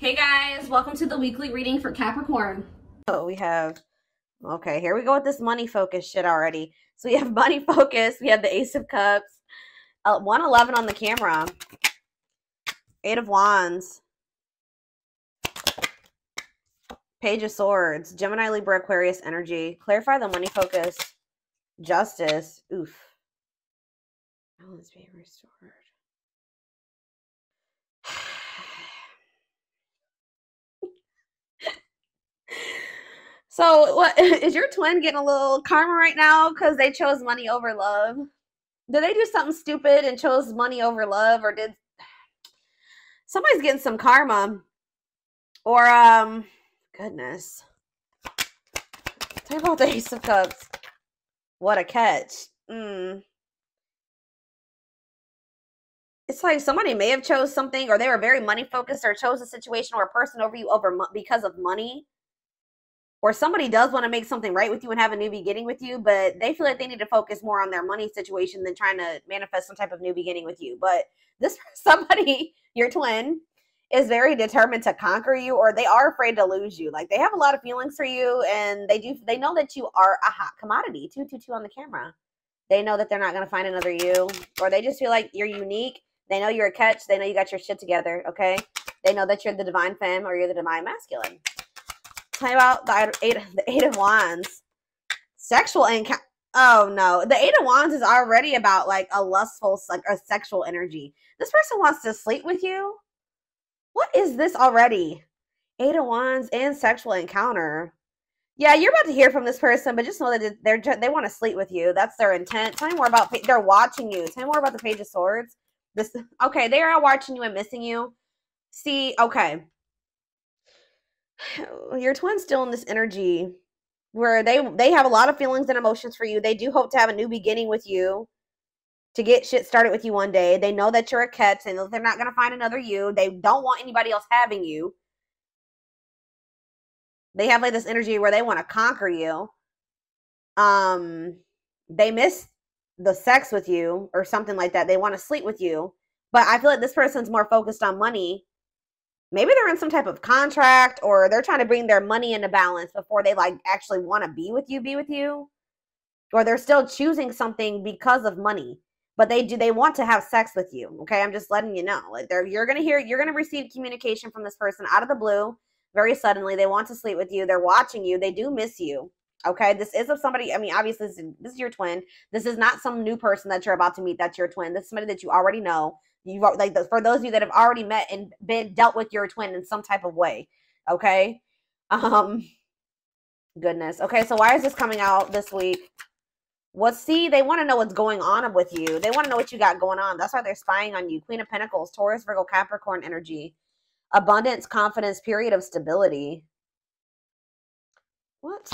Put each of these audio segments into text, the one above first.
Hey guys, welcome to the weekly reading for Capricorn. Oh, we have, okay, here we go with this money focus shit already. So we have money focus, we have the Ace of Cups, uh, 111 on the camera, Eight of Wands, Page of Swords, Gemini, Libra, Aquarius energy, clarify the money focus, Justice, oof. Balance being restored. So, what is your twin getting a little karma right now because they chose money over love? Did they do something stupid and chose money over love, or did somebody's getting some karma? Or, um, goodness. Talk about the Ace of Cups. What a catch. Mm. It's like somebody may have chose something, or they were very money focused, or chose a situation or a person over you over because of money or somebody does want to make something right with you and have a new beginning with you, but they feel like they need to focus more on their money situation than trying to manifest some type of new beginning with you. But this somebody, your twin, is very determined to conquer you, or they are afraid to lose you. Like they have a lot of feelings for you, and they do. They know that you are a hot commodity. Two, two, two on the camera. They know that they're not going to find another you, or they just feel like you're unique. They know you're a catch. They know you got your shit together. Okay. They know that you're the divine femme or you're the divine masculine. Talk about the eight, the eight of wands. Sexual encounter. Oh no, the eight of wands is already about like a lustful, like a sexual energy. This person wants to sleep with you. What is this already? Eight of wands and sexual encounter. Yeah, you're about to hear from this person, but just know that they're they want to sleep with you. That's their intent. Tell me more about they're watching you. Tell me more about the Page of Swords. This okay? They are watching you and missing you. See, okay your twin's still in this energy where they they have a lot of feelings and emotions for you. They do hope to have a new beginning with you, to get shit started with you one day. They know that you're a catch and they're not gonna find another you. They don't want anybody else having you. They have like this energy where they want to conquer you. Um, they miss the sex with you or something like that. They want to sleep with you. But I feel like this person's more focused on money maybe they're in some type of contract or they're trying to bring their money into balance before they like actually want to be with you be with you. Or they're still choosing something because of money but they do they want to have sex with you okay? I'm just letting you know. Like they're you're gonna hear you're gonna receive communication from this person out of the blue very suddenly. They want to sleep with you. They're watching you. They do miss you okay? This is of somebody i mean obviously this is, this is your twin. This is not some new person that you're about to meet that's your twin. This is somebody that you already know You've like for those of you that have already met and been dealt with your twin in some type of way. Okay. Um goodness. Okay, so why is this coming out this week? What's see, they want to know what's going on with you. They want to know what you got going on. That's why they're spying on you. Queen of Pentacles, Taurus, Virgo, Capricorn energy. Abundance, confidence, period of stability. What?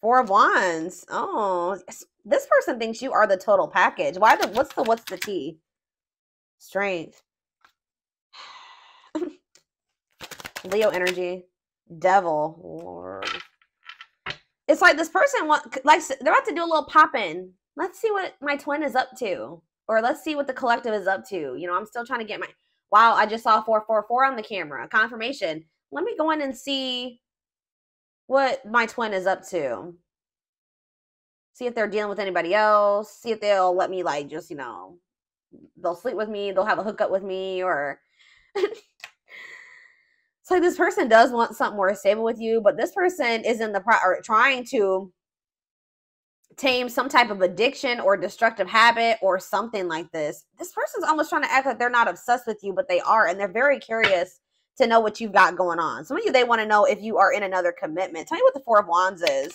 Four of Wands. Oh, this person thinks you are the total package. Why the what's the what's the T? Strength. Leo energy. Devil. Lord. It's like this person want like they're about to do a little pop in. Let's see what my twin is up to. Or let's see what the collective is up to. You know, I'm still trying to get my wow, I just saw 444 on the camera. Confirmation. Let me go in and see what my twin is up to see if they're dealing with anybody else, see if they'll let me like just, you know, they'll sleep with me, they'll have a hookup with me, or it's like this person does want something more stable with you, but this person is in the pro or trying to tame some type of addiction or destructive habit or something like this. This person's almost trying to act like they're not obsessed with you, but they are, and they're very curious to know what you've got going on. Some of you they want to know if you are in another commitment. Tell me what the Four of Wands is.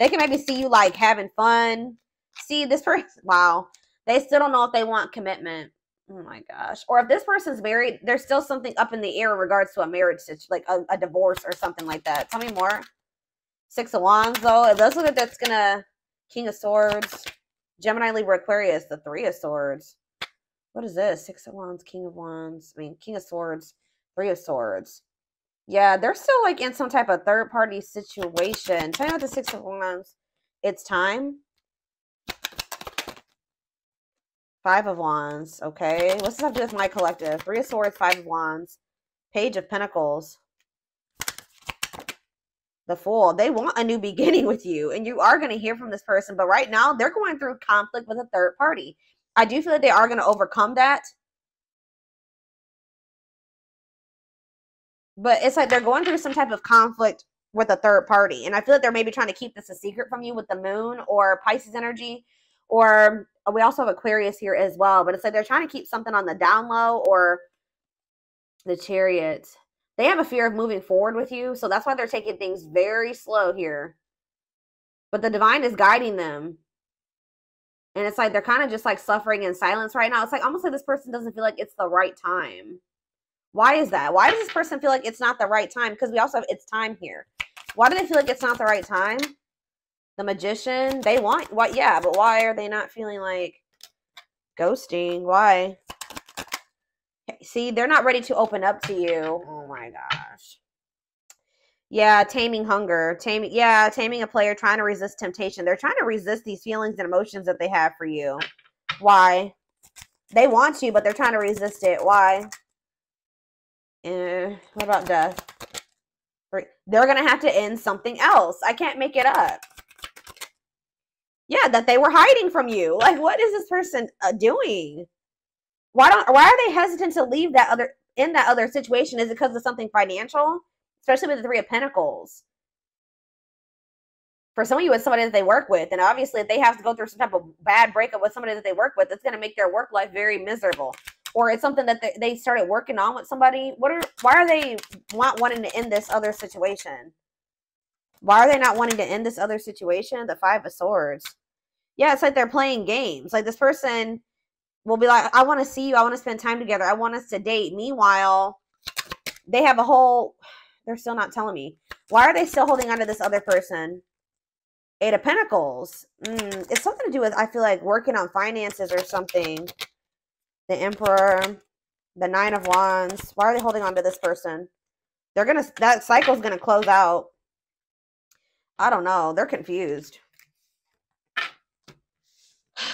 They can maybe see you like having fun. See this person, wow. They still don't know if they want commitment. Oh my gosh. Or if this person's married, there's still something up in the air in regards to a marriage like a, a divorce or something like that. Tell me more. Six of Wands, though. It does look like that's gonna King of Swords, Gemini, Libra, Aquarius, the Three of Swords. What is this? Six of Wands, King of Wands. I mean, King of Swords, Three of Swords. Yeah, they're still like in some type of third party situation. Tell about the Six of Wands. It's time. Five of Wands. Okay. What's this have to do with my collective? Three of Swords, Five of Wands, Page of Pentacles. The Fool. They want a new beginning with you, and you are going to hear from this person. But right now, they're going through conflict with a third party. I do feel that they are going to overcome that. But it's like they're going through some type of conflict with a third party. And I feel like they're maybe trying to keep this a secret from you with the moon or Pisces energy. Or we also have Aquarius here as well. But it's like they're trying to keep something on the down low or the chariot. They have a fear of moving forward with you. So that's why they're taking things very slow here. But the divine is guiding them. And it's like they're kind of just like suffering in silence right now. It's like almost like this person doesn't feel like it's the right time. Why is that? Why does this person feel like it's not the right time? Because we also have it's time here. Why do they feel like it's not the right time? The magician, they want what? Yeah, but why are they not feeling like ghosting? Why? See, they're not ready to open up to you. Oh my gosh. Yeah, taming hunger. Taming yeah, taming a player trying to resist temptation. They're trying to resist these feelings and emotions that they have for you. Why? They want you, but they're trying to resist it. Why? Eh, what about death? They're going to have to end something else. I can't make it up. Yeah, that they were hiding from you. Like, what is this person uh, doing? Why don't? Why are they hesitant to leave that other in that other situation? Is it because of something financial? Especially with the Three of Pentacles. For some of you, it's somebody that they work with, and obviously, if they have to go through some type of bad breakup with somebody that they work with, it's going to make their work life very miserable or it's something that they started working on with somebody what are why are they want wanting to end this other situation? Why are they not wanting to end this other situation? The five of swords. Yeah it's like they're playing games. Like this person will be like i want to see you. I want to spend time together. I want us to date. Meanwhile they have a whole they're still not telling me. Why are they still holding on to this other person? Eight of pentacles. Mm, it's something to do with i feel like working on finances or something the Emperor, the Nine of Wands. Why are they holding on to this person? They're going to, that cycle's going to close out. I don't know. They're confused.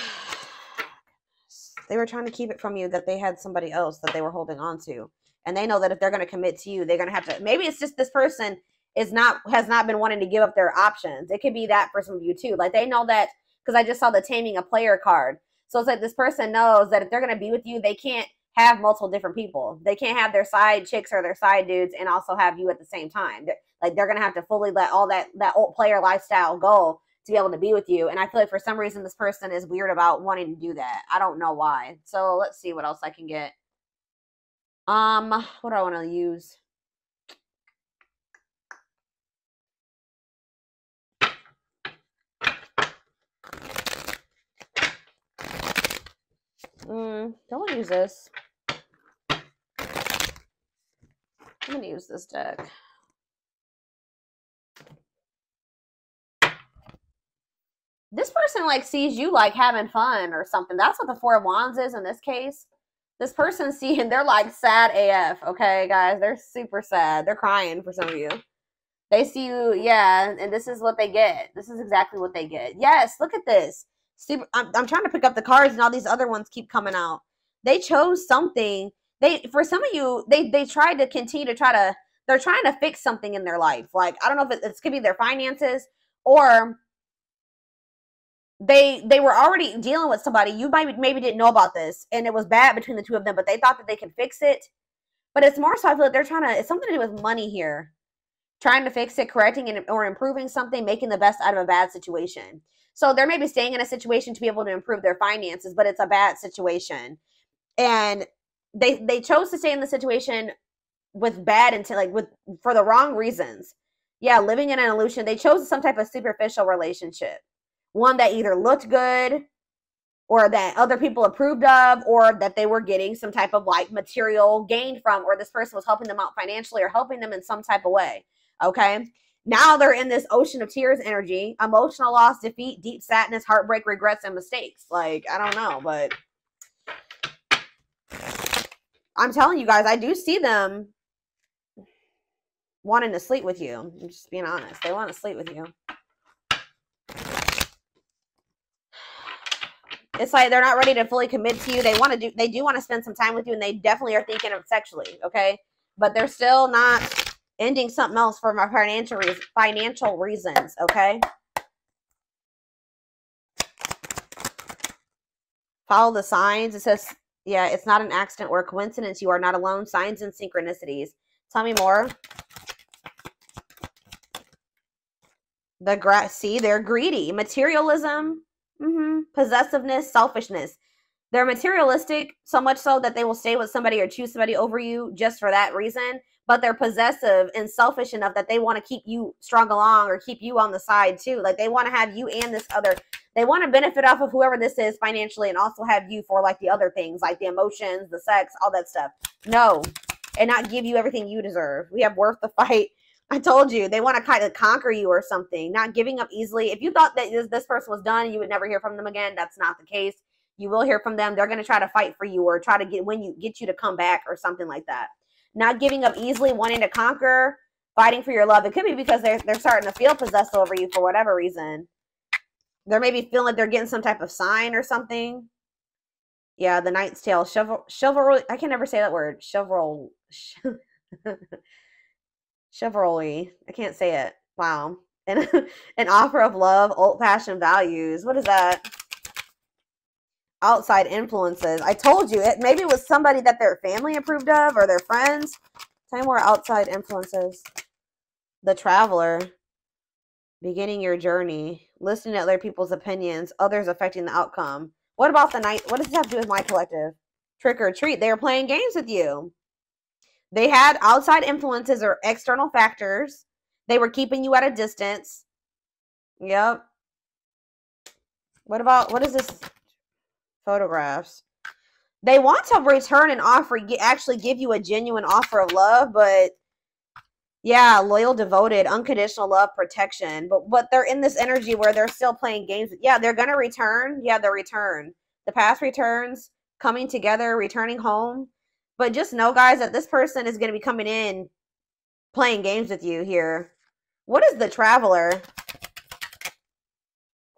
They were trying to keep it from you that they had somebody else that they were holding on to. And they know that if they're going to commit to you, they're going to have to, maybe it's just this person is not, has not been wanting to give up their options. It could be that for some of you too. Like they know that, because I just saw the taming a player card so it's like this person knows that if they're going to be with you, they can't have multiple different people. They can't have their side chicks or their side dudes and also have you at the same time. They're, like they're going to have to fully let all that that old player lifestyle go to be able to be with you. And I feel like for some reason this person is weird about wanting to do that. I don't know why. So let's see what else I can get. Um, what do I want to use? Mm, don't use this. I'm going to use this deck. This person like sees you like having fun or something. That's what the Four of Wands is in this case. This person seeing they're like sad AF. Okay, guys, they're super sad. They're crying for some of you. They see you, yeah, and this is what they get. This is exactly what they get. Yes, look at this. Super, I'm, I'm trying to pick up the cards and all these other ones keep coming out. They chose something. They for some of you, they they tried to continue to try to they're trying to fix something in their life. Like I don't know if it, could be their finances or they they were already dealing with somebody. You might maybe didn't know about this, and it was bad between the two of them, but they thought that they could fix it. But it's more so I feel like they're trying to. It's something to do with money here, trying to fix it, correcting it, or improving something, making the best out of a bad situation. So they're maybe staying in a situation to be able to improve their finances, but it's a bad situation. And they they chose to stay in the situation with bad intent, like with for the wrong reasons. Yeah, living in an illusion. They chose some type of superficial relationship. One that either looked good or that other people approved of, or that they were getting some type of like material gained from, or this person was helping them out financially or helping them in some type of way. Okay. Now they're in this ocean of tears energy, emotional loss, defeat, deep sadness, heartbreak, regrets, and mistakes. Like, I don't know, but I'm telling you guys, I do see them wanting to sleep with you. I'm just being honest. They want to sleep with you. It's like they're not ready to fully commit to you. They want to do they do want to spend some time with you and they definitely are thinking of sexually, okay? But they're still not ending something else for my financial reasons, financial reasons, okay? Follow the signs. It says, yeah, it's not an accident or a coincidence. You are not alone. Signs and synchronicities. Tell me more. The gra- see, they're greedy. Materialism, mm-hmm. possessiveness, selfishness. They're materialistic so much so that they will stay with somebody or choose somebody over you just for that reason. But they're possessive and selfish enough that they want to keep you strung along or keep you on the side too. Like they want to have you and this other. They want to benefit off of whoever this is financially and also have you for like the other things, like the emotions, the sex, all that stuff. No, and not give you everything you deserve. We have worth the fight I told you they want to kind of conquer you or something, not giving up easily. If you thought that this, person was done, you would never hear from them again. That's not the case. You will hear from them. They're going to try to fight for you or try to get when you get you to come back or something like that. Not giving up easily, wanting to conquer, fighting for your love. It could be because they're they're starting to feel possessed over you for whatever reason. They're maybe feeling like they're getting some type of sign or something. Yeah, the Knight's Tale, chival-. I can never say that word. Chivalry. chivalry. I can't say it. Wow. And an offer of love, old fashioned values. What is that? Outside influences. I told you it maybe it was somebody that their family approved of or their friends. Tell me more outside influences. The traveler. Beginning your journey. Listening to other people's opinions. Others affecting the outcome. What about the night? What does this have to do with my collective? Trick or treat. They are playing games with you. They had outside influences or external factors. They were keeping you at a distance. Yep. What about what is this? Photographs. They want to return an offer, actually give you a genuine offer of love, but yeah, loyal, devoted, unconditional love, protection. But but they're in this energy where they're still playing games. Yeah, they're gonna return. Yeah, they'll return. The past returns, coming together, returning home. But just know, guys, that this person is going to be coming in playing games with you here. What is the traveler?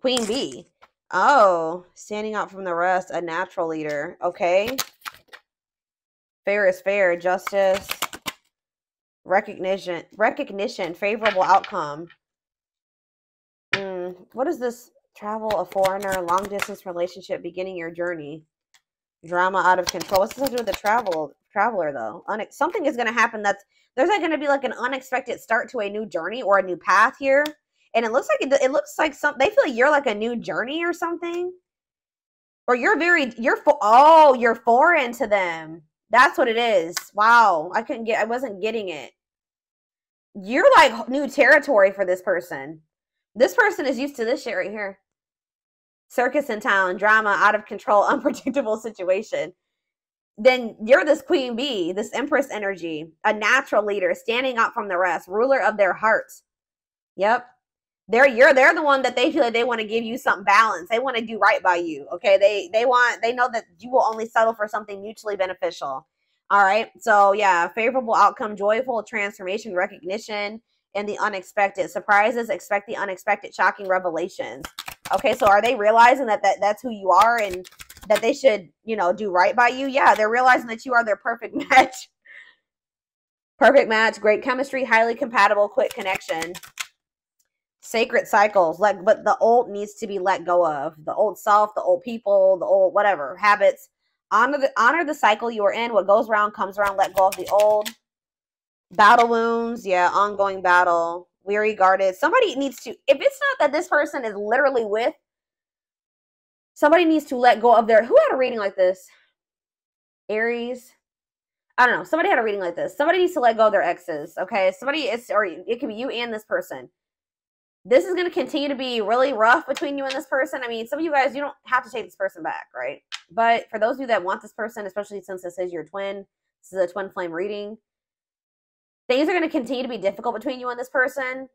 Queen bee. Oh, standing out from the rest, a natural leader. Okay. Fair is fair. Justice. Recognition. Recognition. Favorable outcome. Mm, what is this? Travel, a foreigner, long distance relationship, beginning your journey drama out of control. What's this to do with the travel traveler though? Something is going to happen. That's there's going to be like an unexpected start to a new journey or a new path here, and it looks like it, it looks like some. They feel like you're like a new journey or something, or you're very you're fo- oh you're foreign to them. That's what it is. Wow, I couldn't get. I wasn't getting it. You're like new territory for this person. This person is used to this shit right here circus in town, drama, out of control, unpredictable situation, then you're this queen bee, this empress energy, a natural leader, standing out from the rest, ruler of their hearts. Yep. They're you're they're the one that they feel like they want to give you something balance. They want to do right by you. Okay. They they want they know that you will only settle for something mutually beneficial. All right. So yeah, favorable outcome, joyful transformation, recognition, and the unexpected. Surprises, expect the unexpected, shocking revelations. Okay, so are they realizing that, that that's who you are and that they should, you know, do right by you? Yeah, they're realizing that you are their perfect match. perfect match, great chemistry, highly compatible, quick connection. Sacred cycles, like but the old needs to be let go of. The old self, the old people, the old whatever, habits. Honor the honor the cycle you are in. What goes around comes around. Let go of the old. Battle wounds, yeah, ongoing battle weary guarded. Somebody needs to, if it's not that this person is literally with, somebody needs to let go of their, who had a reading like this? Aries. I don't know. Somebody had a reading like this. Somebody needs to let go of their exes. Okay. Somebody is, or it could be you and this person. This is going to continue to be really rough between you and this person. I mean, some of you guys, you don't have to take this person back, right? But for those of you that want this person, especially since this is your twin, this is a twin flame reading, things are going to continue to be difficult between you and this person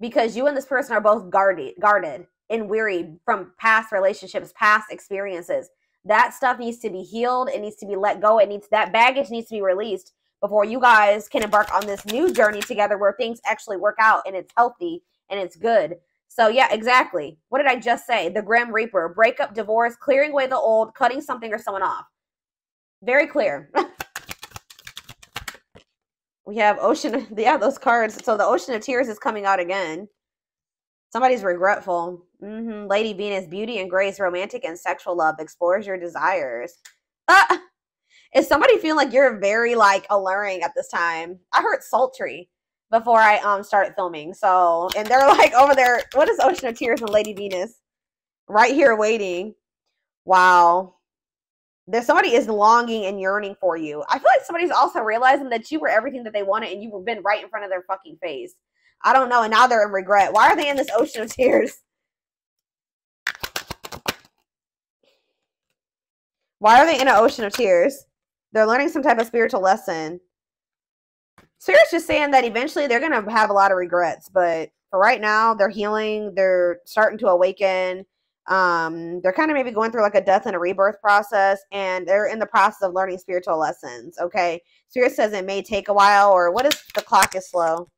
because you and this person are both guarded guarded and weary from past relationships past experiences that stuff needs to be healed it needs to be let go it needs that baggage needs to be released before you guys can embark on this new journey together where things actually work out and it's healthy and it's good So yeah, exactly. What did I just say? The Grim Reaper, breakup, divorce, clearing away the old, cutting something or someone off. Very clear. we have Ocean, yeah, those cards. So the Ocean of Tears is coming out again. Somebody's regretful. Mm-hmm. Lady Venus, beauty and grace, romantic and sexual love, explores your desires. Ah! Is somebody feeling like you're very like alluring at this time? I heard sultry before I um started filming. So and they're like over there. What is Ocean of Tears and Lady Venus? Right here waiting. Wow. There's somebody is longing and yearning for you. I feel like somebody's also realizing that you were everything that they wanted and you've been right in front of their fucking face. I don't know. And now they're in regret. Why are they in this ocean of tears? Why are they in an ocean of tears? They're learning some type of spiritual lesson. Spirit's just saying that eventually they're going to have a lot of regrets, but for right now, they're healing. They're starting to awaken. Um, they're kind of maybe going through like a death and a rebirth process, and they're in the process of learning spiritual lessons. Okay, Spirit says it may take a while, or what is the clock is slow?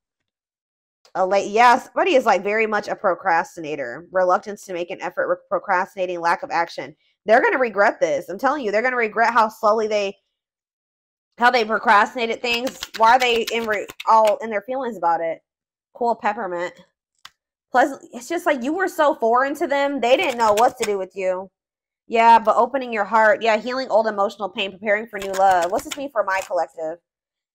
A late, yes, Buddy is like very much a procrastinator. Reluctance to make an effort, procrastinating, lack of action. They're gonna regret this. I'm telling you, they're gonna regret how slowly they how they procrastinated things. Why are they in re- all in their feelings about it? Cool peppermint. Plus, it's just like you were so foreign to them, they didn't know what to do with you. Yeah, but opening your heart, yeah, healing old emotional pain, preparing for new love. What's this mean for my collective?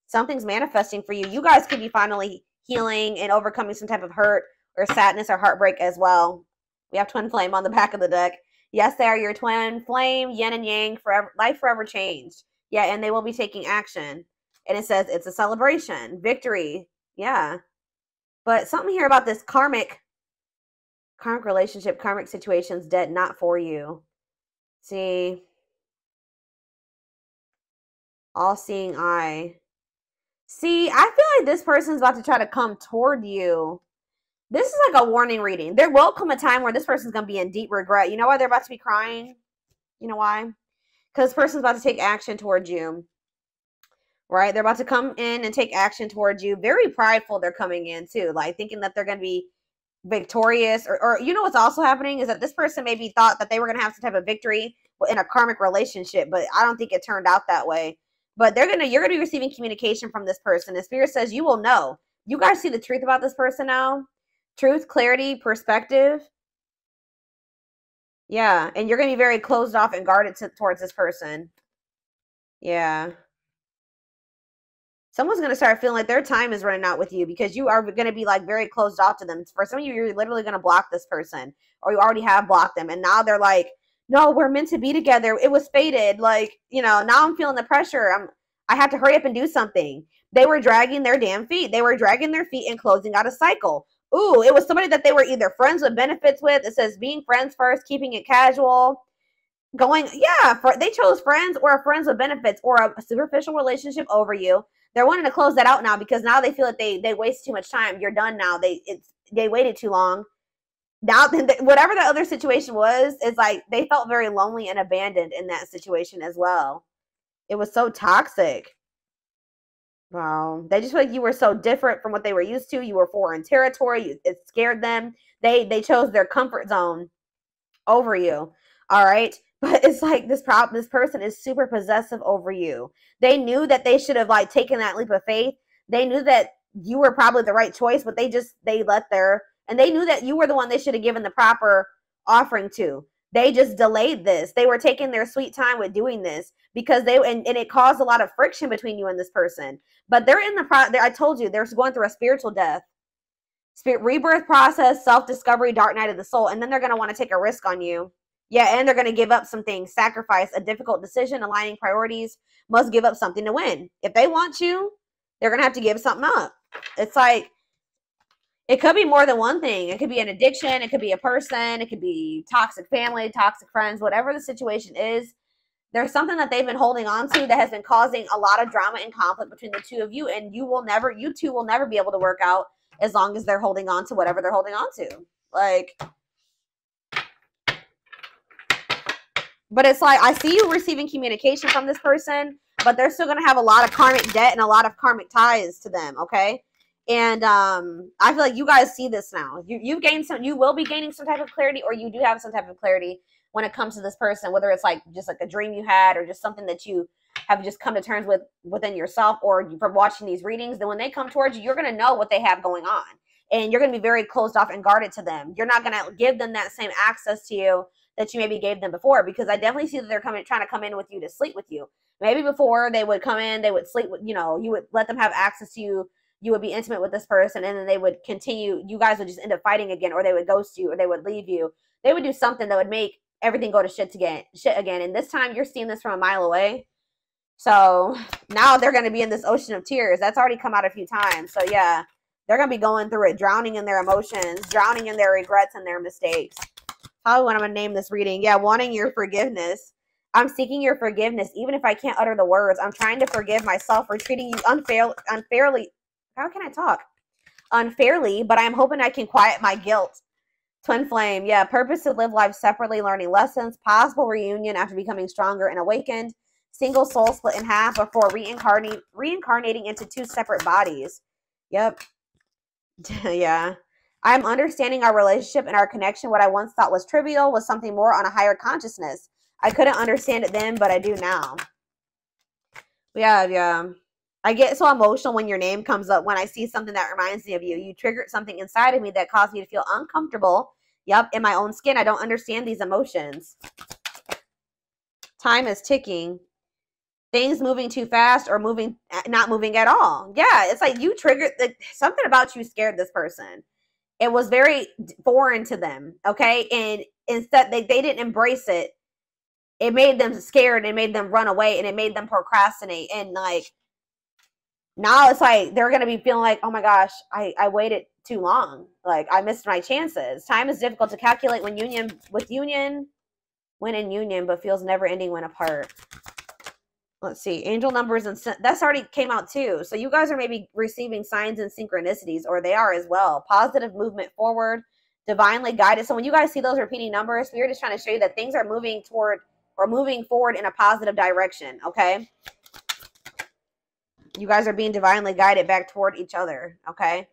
Something's manifesting for you. You guys could be finally healing and overcoming some type of hurt or sadness or heartbreak as well. We have twin flame on the back of the deck. Yes, they are your twin flame, yin and yang, forever life forever changed. Yeah, and they will be taking action. And it says it's a celebration, victory. Yeah. But something here about this karmic karmic relationship, karmic situations, dead not for you. See, all seeing eye. See, I feel like this person's about to try to come toward you. This is like a warning reading. There will come a time where this person's going to be in deep regret. You know why they're about to be crying? You know why? Because this person's about to take action towards you. Right? They're about to come in and take action towards you. Very prideful they're coming in too like thinking that they're going to be victorious. Or, or you know what's also happening is that this person maybe thought that they were going to have some type of victory in a karmic relationship but i don't think it turned out that way. But they're gonna you're gonna be receiving communication from this person. And spirit says you will know. You guys see the truth about this person now? Truth clarity perspective yeah, and you're going to be very closed off and guarded to, towards this person. Yeah. Someone's going to start feeling like their time is running out with you because you are going to be like very closed off to them. For some of you, you're literally going to block this person or you already have blocked them. And now they're like, no, we're meant to be together. It was fated. Like, you know, now I'm feeling the pressure. I'm, I have to hurry up and do something. They were dragging their damn feet. They were dragging their feet and closing out a cycle. Ooh, it was somebody that they were either friends with benefits with. It says being friends first, keeping it casual. Going, yeah, for, they chose friends or friends with benefits or a superficial relationship over you. They're wanting to close that out now because now they feel that they they waste too much time. You're done now. They it's they waited too long. Now, whatever the other situation was, is like they felt very lonely and abandoned in that situation as well. It was so toxic. Wow. They just feel like you were so different from what they were used to. You were foreign territory. It scared them. They they chose their comfort zone over you. All right. But it's like this problem this person is super possessive over you. They knew that they should have like taken that leap of faith. They knew that you were probably the right choice, but they just they let their and they knew that you were the one they should have given the proper offering to. They just delayed this. They were taking their sweet time with doing this because they and, and it caused a lot of friction between you and this person. But they're in the pro. I told you they're going through a spiritual death, spirit rebirth process, self discovery, dark night of the soul, and then they're going to want to take a risk on you. Yeah, and they're going to give up some things, sacrifice a difficult decision, aligning priorities, must give up something to win. If they want you, they're going to have to give something up. It's like it could be more than one thing. It could be an addiction, it could be a person, it could be toxic family, toxic friends, whatever the situation is. There's something that they've been holding on to that has been causing a lot of drama and conflict between the two of you and you will never you two will never be able to work out as long as they're holding on to whatever they're holding on to. Like but it's like i see you receiving communication from this person but they're still going to have a lot of karmic debt and a lot of karmic ties to them okay And um, I feel like you guys see this now. You you've gained some. You will be gaining some type of clarity, or you do have some type of clarity when it comes to this person, whether it's like just like a dream you had, or just something that you have just come to terms with within yourself, or from watching these readings. Then when they come towards you, you're gonna know what they have going on, and you're gonna be very closed off and guarded to them. You're not gonna give them that same access to you that you maybe gave them before, because I definitely see that they're coming trying to come in with you to sleep with you. Maybe before they would come in, they would sleep with you know, you would let them have access to you you would be intimate with this person and then they would continue you guys would just end up fighting again or they would ghost you or they would leave you. They would do something that would make everything go to shit again shit again. And this time you're seeing this from a mile away. So now they're going to be in this ocean of tears. That's already come out a few times. So yeah they're going to be going through it drowning in their emotions drowning in their regrets and their mistakes. How what i'm going to name this reading? Yeah wanting your forgiveness. I'm seeking your forgiveness, even if I can't utter the words. I'm trying to forgive myself for treating you unfair, unfairly, how can I talk? Unfairly, but I'm hoping I can quiet my guilt. Twin flame, yeah. Purpose to live life separately, learning lessons. Possible reunion after becoming stronger and awakened. Single soul split in half before reincarnating reincarnating into two separate bodies. Yep. yeah. I'm understanding our relationship and our connection. What I once thought was trivial was something more on a higher consciousness. I couldn't understand it then, but I do now. Yeah, yeah. I get so emotional when your name comes up when I see something that reminds me of you. You triggered something inside of me that caused me to feel uncomfortable. Yep, in my own skin. I don't understand these emotions. Time is ticking. Things moving too fast or moving eh, not moving at all. Yeah, it's like you triggered the, something about you scared this person. It was very foreign to them, okay? And instead they, they didn't embrace it. It made them scared it made them run away and it made them procrastinate and like now it's like they're gonna be feeling like, oh my gosh, I, I waited too long. Like I missed my chances. Time is difficult to calculate when union with union, when in union, but feels never ending when apart. Let's see, angel numbers and that's already came out too. So you guys are maybe receiving signs and synchronicities, or they are as well. Positive movement forward, divinely guided. So when you guys see those repeating numbers, we're just trying to show you that things are moving toward or moving forward in a positive direction. Okay you guys are being divinely guided back toward each other, okay?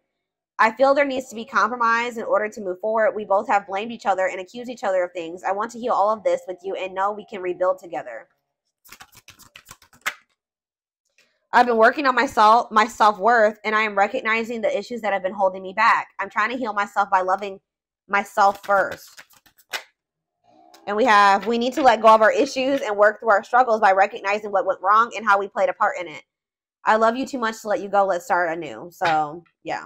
I feel there needs to be compromise in order to move forward. We both have blamed each other and accused each other of things. I want to heal all of this with you and know we can rebuild together. I've been working on myself, my self-worth, and I am recognizing the issues that have been holding me back. I'm trying to heal myself by loving myself first. And we have, we need to let go of our issues and work through our struggles by recognizing what went wrong and how we played a part in it. I love you too much to let you go. Let's start anew. So, yeah.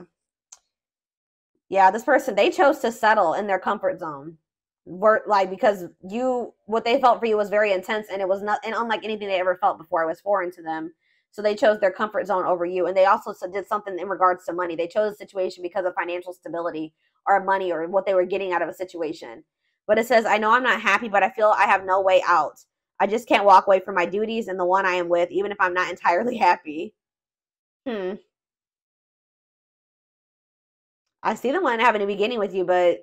Yeah, this person, they chose to settle in their comfort zone. Were like because you what they felt for you was very intense and it was not and unlike anything they ever felt before, it was foreign to them. So they chose their comfort zone over you. And they also did something in regards to money. They chose a situation because of financial stability or money or what they were getting out of a situation. But it says, I know I'm not happy, but I feel I have no way out. I just can't walk away from my duties and the one I am with, even if I'm not entirely happy. Hmm. I see the one having a beginning with you, but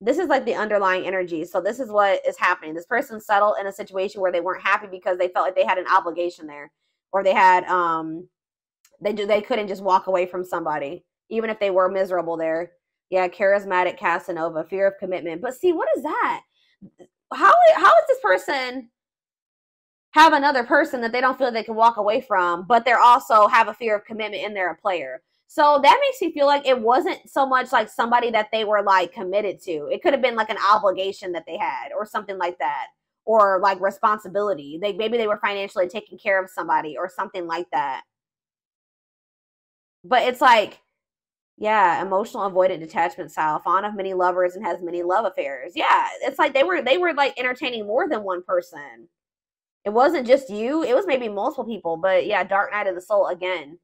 this is like the underlying energy. So this is what is happening. This person settled in a situation where they weren't happy because they felt like they had an obligation there, or they had um, they do they couldn't just walk away from somebody, even if they were miserable there. Yeah, charismatic Casanova, fear of commitment. But see, what is that? How how is this person? Have another person that they don't feel they can walk away from, but they're also have a fear of commitment and they're a player. So that makes me feel like it wasn't so much like somebody that they were like committed to. It could have been like an obligation that they had or something like that. Or like responsibility. They maybe they were financially taking care of somebody or something like that. But it's like, yeah, emotional avoidant detachment style, fond of many lovers and has many love affairs. Yeah, it's like they were they were like entertaining more than one person. It wasn't just you, it was maybe multiple people, but yeah, Dark Night of the Soul again.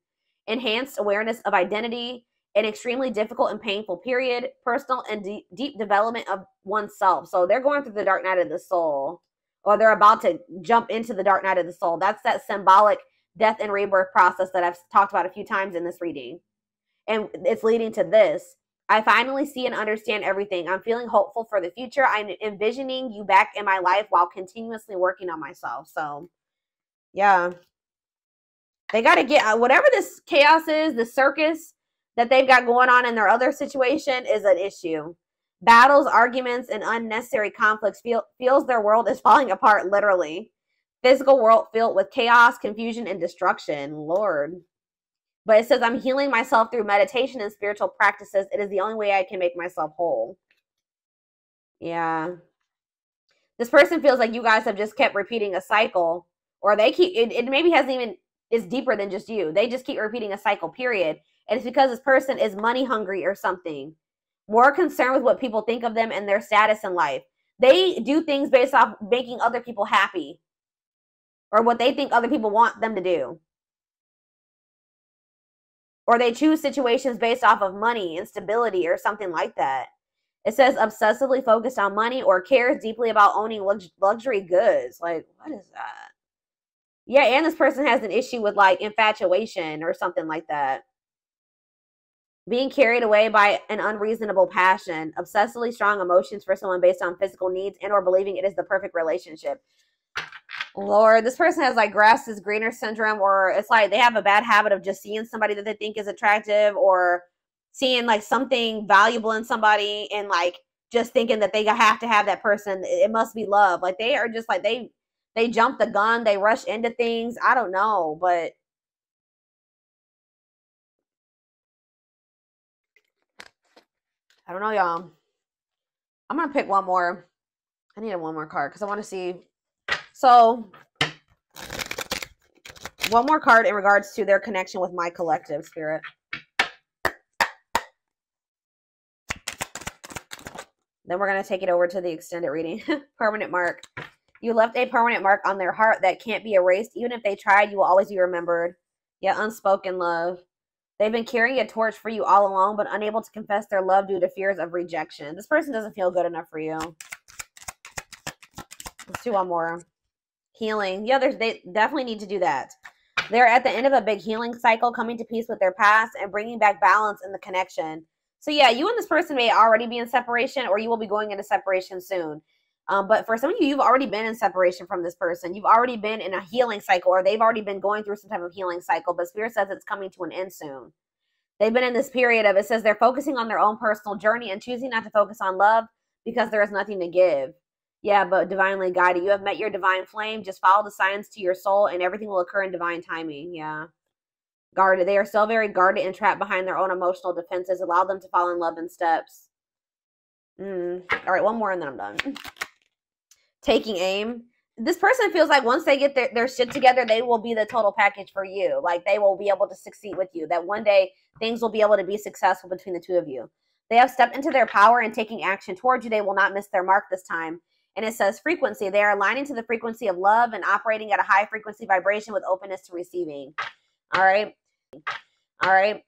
Enhanced awareness of identity, an extremely difficult and painful period, personal and deep, deep development of oneself. So they're going through the Dark Night of the Soul, or they're about to jump into the Dark Night of the Soul. That's that symbolic death and rebirth process that I've talked about a few times in this reading. And it's leading to this I finally see and understand everything. I'm feeling hopeful for the future. I'm envisioning you back in my life while continuously working on myself. So, yeah. They got to get uh, whatever this chaos is, the circus, that they've got going on in their other situation is an issue. Battles, arguments, and unnecessary conflicts feel, feels their world is falling apart literally. Physical world filled with chaos, confusion, and destruction. Lord. But it says, I'm healing myself through meditation and spiritual practices. It is the only way I can make myself whole. Yeah. This person feels like you guys have just kept repeating a cycle, or they keep it, it maybe hasn't even is deeper than just you. They just keep repeating a cycle, period. And it's because this person is money hungry or something. More concerned with what people think of them and their status in life. They do things based off making other people happy or what they think other people want them to do. Or they choose situations based off of money, instability, or something like that. It says obsessively focused on money or cares deeply about owning lux- luxury goods. Like, what is that? Yeah, and this person has an issue with like infatuation or something like that. Being carried away by an unreasonable passion, obsessively strong emotions for someone based on physical needs and or believing it is the perfect relationship. Lord, this person has like grass is greener syndrome, or it's like they have a bad habit of just seeing somebody that they think is attractive or seeing like something valuable in somebody and like just thinking that they have to have that person. It must be love. Like they are just like they they jump the gun, they rush into things. I don't know, but I don't know, y'all. I'm gonna pick one more. I need one more card because I want to see. So, one more card in regards to their connection with my collective spirit. Then we're going to take it over to the extended reading. permanent mark. You left a permanent mark on their heart that can't be erased. Even if they tried, you will always be remembered. Yeah, unspoken love. They've been carrying a torch for you all along, but unable to confess their love due to fears of rejection. This person doesn't feel good enough for you. Let's do one more. Healing. Yeah, there's, they definitely need to do that. They're at the end of a big healing cycle, coming to peace with their past and bringing back balance in the connection. So yeah, you and this person may already be in separation or you will be going into separation soon. Um, but for some of you, you've already been in separation from this person. You've already been in a healing cycle or they've already been going through some type of healing cycle, but Spirit says it's coming to an end soon. They've been in this period of, it says they're focusing on their own personal journey and choosing not to focus on love because there is nothing to give. Yeah, but divinely guided. You have met your divine flame. Just follow the signs to your soul and everything will occur in divine timing. Yeah guarded. They are still very guarded and trapped behind their own emotional defenses. Allow them to fall in love in steps. Mm. All right, one more and then I'm done. Taking aim. This person feels like once they get their, their shit together, they will be the total package for you. Like they will be able to succeed with you. That one day things will be able to be successful between the two of you. They have stepped into their power and taking action towards you. They will not miss their mark this time. And it says frequency. They are aligning to the frequency of love and operating at a high frequency vibration with openness to receiving. All right. All right.